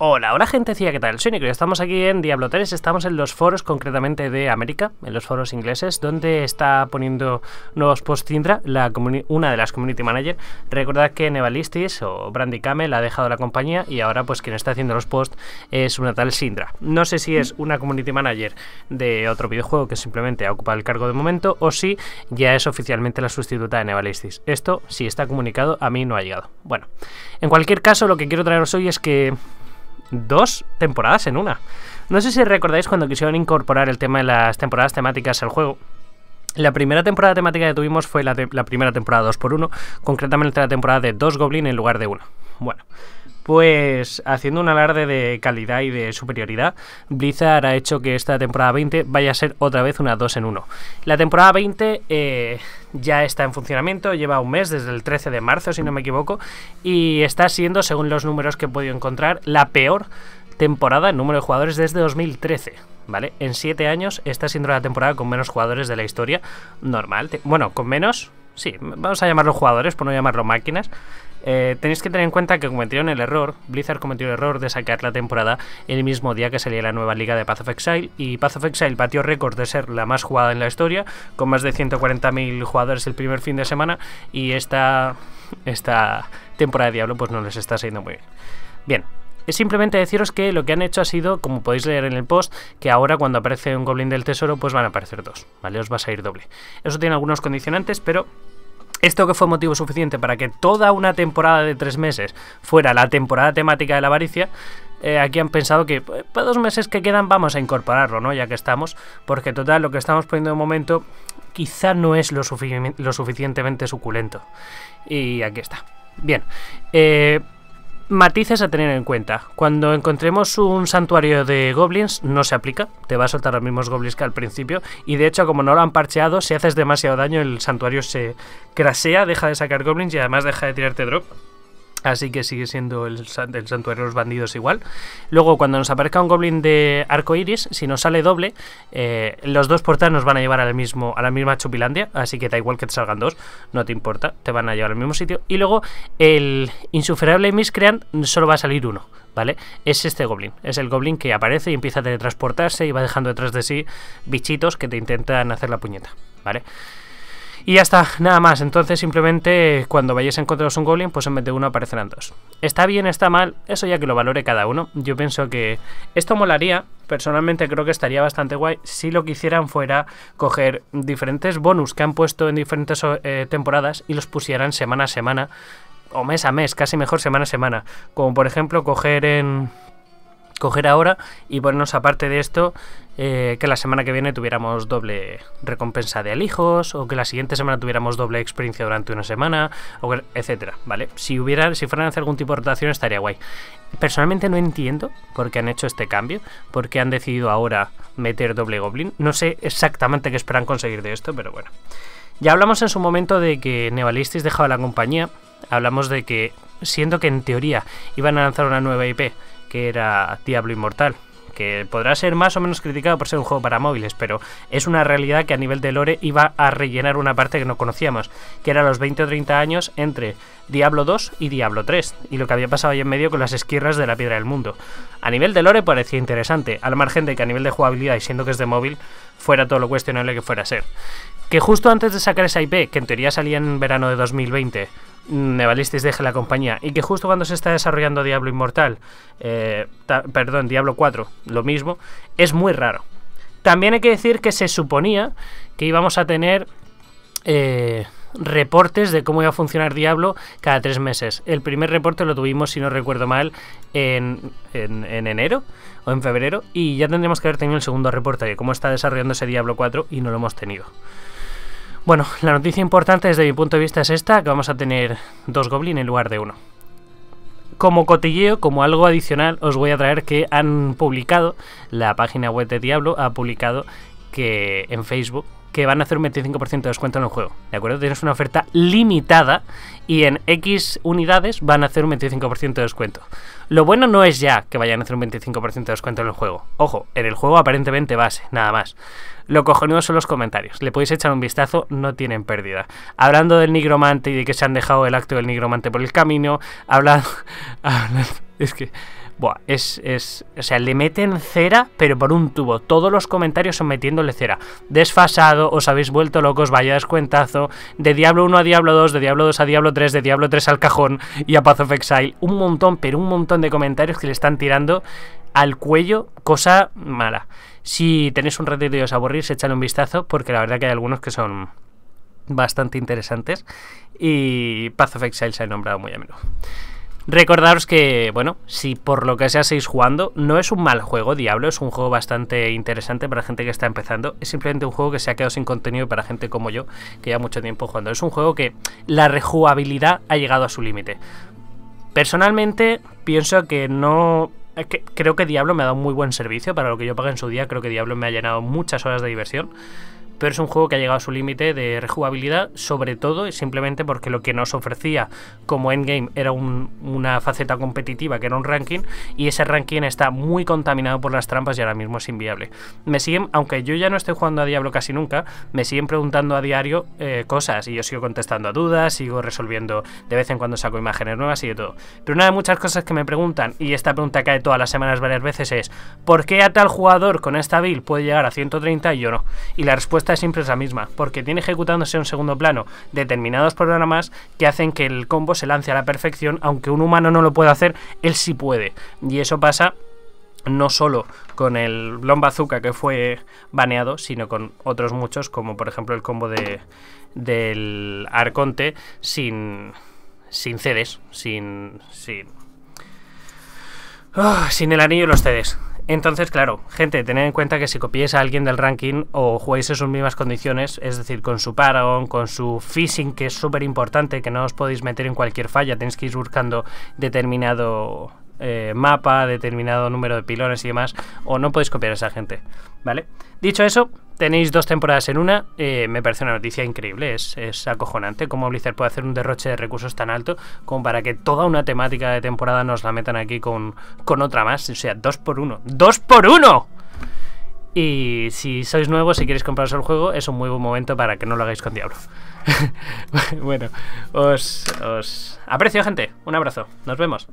Hola, hola gente, ¿qué tal? Soy Nico y estamos aquí en Diablo 3, estamos en los foros concretamente de América, en los foros ingleses, donde está poniendo nuevos posts Cindra, la una de las community manager. Recordad que Nevalistis o Brandy Camel ha dejado la compañía y ahora pues quien está haciendo los posts es una tal Sindra. No sé si es una community manager de otro videojuego que simplemente ha ocupado el cargo de momento o si ya es oficialmente la sustituta de Nevalistis. Esto, si está comunicado, a mí no ha llegado. Bueno, en cualquier caso lo que quiero traeros hoy es que dos temporadas en una. No sé si recordáis cuando quisieron incorporar el tema de las temporadas temáticas al juego. La primera temporada temática que tuvimos fue la, primera temporada 2x1, concretamente la temporada de 2 Goblin en lugar de 1. Bueno, pues haciendo un alarde de calidad y de superioridad, Blizzard ha hecho que esta temporada 20 vaya a ser otra vez una 2 en 1. La temporada 20 eh, ya está en funcionamiento, lleva un mes, desde el 13 de marzo, si no me equivoco, y está siendo, según los números que he podido encontrar, la peor temporada en número de jugadores desde 2013. ¿Vale? En 7 años está siendo la temporada con menos jugadores de la historia normal. Bueno, con menos, sí, vamos a llamarlo jugadores, por no llamarlo máquinas. Eh, tenéis que tener en cuenta que cometieron el error, Blizzard cometió el error de sacar la temporada el mismo día que salía la nueva liga de Path of Exile y Path of Exile batió récord de ser la más jugada en la historia, con más de 140.000 jugadores el primer fin de semana y esta, esta temporada de Diablo pues no les está saliendo muy bien. Bien, es simplemente deciros que lo que han hecho ha sido, como podéis leer en el post, que ahora cuando aparece un Goblin del Tesoro, pues van a aparecer dos, ¿vale? Os va a salir doble. Eso tiene algunos condicionantes, pero esto que fue motivo suficiente para que toda una temporada de tres meses fuera la temporada temática de la avaricia, eh, aquí han pensado que pues, para dos meses que quedan vamos a incorporarlo, ¿no? Ya que estamos, porque total lo que estamos poniendo de momento quizá no es lo, lo suficientemente suculento. Y aquí está. Bien, eh, Matices a tener en cuenta. Cuando encontremos un santuario de goblins, no se aplica. Te va a soltar los mismos goblins que al principio. Y de hecho, como no lo han parcheado, si haces demasiado daño, el santuario se crasea, deja de sacar goblins y además deja de tirarte drop. Así que sigue siendo el, santuario de los bandidos igual. Luego, cuando nos aparezca un goblin de arco iris, si nos sale doble, eh, los dos portales nos van a llevar al mismo, a la misma Chupilandia. Así que da igual que te salgan dos, no te importa, te van a llevar al mismo sitio. Y luego, el insufrible Miscreant solo va a salir uno. ¿Vale? Es este goblin, es el goblin que aparece y empieza a teletransportarse y va dejando detrás de sí bichitos que te intentan hacer la puñeta, ¿vale? Y ya está, nada más. Entonces simplemente cuando vayáis a encontraros un goblin, pues en vez de uno aparecerán dos. Está bien, está mal, eso ya que lo valore cada uno. Yo pienso que esto molaría, personalmente creo que estaría bastante guay si lo que hicieran fuera coger diferentes bonus que han puesto en diferentes eh, temporadas y los pusieran semana a semana o mes a mes, casi mejor semana a semana. Como por ejemplo coger en coger ahora y ponernos aparte de esto eh, que la semana que viene tuviéramos doble recompensa de alijos o que la siguiente semana tuviéramos doble experiencia durante una semana o etcétera vale si hubiera si fueran a hacer algún tipo de rotación estaría guay. Personalmente no entiendo por qué han hecho este cambio por qué han decidido ahora meter doble goblin. No sé exactamente qué esperan conseguir de esto pero bueno. Ya hablamos en su momento de que Nevalistis dejaba la compañía. Hablamos de que siendo que en teoría iban a lanzar una nueva IP que era Diablo Inmortal, que podrá ser más o menos criticado por ser un juego para móviles, pero es una realidad que a nivel de lore iba a rellenar una parte que no conocíamos, que era los 20 o 30 años entre Diablo 2 y Diablo 3, y lo que había pasado ahí en medio con las esquirras de la piedra del mundo. A nivel de lore parecía interesante, al margen de que a nivel de jugabilidad y siendo que es de móvil, fuera todo lo cuestionable que fuera a ser. Que justo antes de sacar esa IP, que en teoría salía en verano de 2020, Nevalistis deje la compañía y que justo cuando se está desarrollando Diablo Inmortal, eh, perdón, Diablo 4, lo mismo, es muy raro. También hay que decir que se suponía que íbamos a tener eh, reportes de cómo iba a funcionar Diablo cada tres meses. El primer reporte lo tuvimos, si no recuerdo mal, en, en, en enero o en febrero y ya tendríamos que haber tenido el segundo reporte de cómo está desarrollándose Diablo 4 y no lo hemos tenido. Bueno, la noticia importante desde mi punto de vista es esta, que vamos a tener dos Goblin en lugar de uno. Como cotilleo, como algo adicional, os voy a traer que han publicado, la página web de Diablo ha publicado que en Facebook que van a hacer un 25% de descuento en el juego. ¿De acuerdo? Tienes una oferta limitada y en X unidades van a hacer un 25% de descuento. Lo bueno no es ya que vayan a hacer un 25% de descuento en el juego. Ojo, en el juego aparentemente base, nada más. Lo cojonudo son los comentarios. Le podéis echar un vistazo, no tienen pérdida. Hablando del nigromante y de que se han dejado el acto del nigromante por el camino, hablando... es que Buah, es, es. O sea, le meten cera, pero por un tubo. Todos los comentarios son metiéndole cera. Desfasado, os habéis vuelto locos, vaya descuentazo. De Diablo 1 a Diablo 2, de Diablo 2 a Diablo 3, de Diablo 3 al cajón y a Path of Exile. Un montón, pero un montón de comentarios que le están tirando al cuello, cosa mala. Si tenéis un ratito y os aburrís, échale un vistazo, porque la verdad que hay algunos que son bastante interesantes. Y Path of Exile se ha nombrado muy a menudo. Recordaros que, bueno, si por lo que sea seguís jugando, no es un mal juego, Diablo, es un juego bastante interesante para gente que está empezando. Es simplemente un juego que se ha quedado sin contenido para gente como yo, que lleva mucho tiempo jugando. Es un juego que la rejugabilidad ha llegado a su límite. Personalmente, pienso que no. Creo que Diablo me ha dado muy buen servicio para lo que yo pagué en su día. Creo que Diablo me ha llenado muchas horas de diversión pero es un juego que ha llegado a su límite de rejugabilidad, sobre todo y simplemente porque lo que nos ofrecía como endgame era una faceta competitiva, que era un ranking, y ese ranking está muy contaminado por las trampas y ahora mismo es inviable. Me siguen, aunque yo ya no estoy jugando a Diablo casi nunca, me siguen preguntando a diario eh, cosas y yo sigo contestando a dudas, sigo resolviendo de vez en cuando saco imágenes nuevas y de todo. Pero una de muchas cosas que me preguntan, y esta pregunta cae todas las semanas varias veces, es ¿por qué a tal jugador con esta build puede llegar a 130 y yo no? Y la respuesta siempre es la misma, porque tiene ejecutándose en segundo plano determinados programas que hacen que el combo se lance a la perfección, aunque un humano no lo pueda hacer, él sí puede. Y eso pasa no solo con el Blon Bazooka que fue baneado, sino con otros muchos, como por ejemplo el combo de, del Arconte sin, sin CDs, sin, sin, ah, sin el anillo y los CDs. Entonces, claro, gente, tened en cuenta que si copiéis a alguien del ranking o jugáis en sus mismas condiciones, es decir, con su Paragon, con su phishing, que es súper importante, que no os podéis meter en cualquier falla, tenéis que ir buscando determinado eh, mapa, determinado número de pilones y demás, o no podéis copiar a esa gente, ¿vale? Dicho eso, tenéis dos temporadas en una, eh, me parece una noticia increíble, es, es acojonante cómo Blizzard puede hacer un derroche de recursos tan alto como para que toda una temática de temporada nos la metan aquí con, con otra más, o sea, dos por uno, ¡dos por uno! Y si sois nuevos, si queréis compraros el juego, es un muy buen momento para que no lo hagáis con Diablo. bueno, os, os aprecio, gente. Un abrazo. Nos vemos.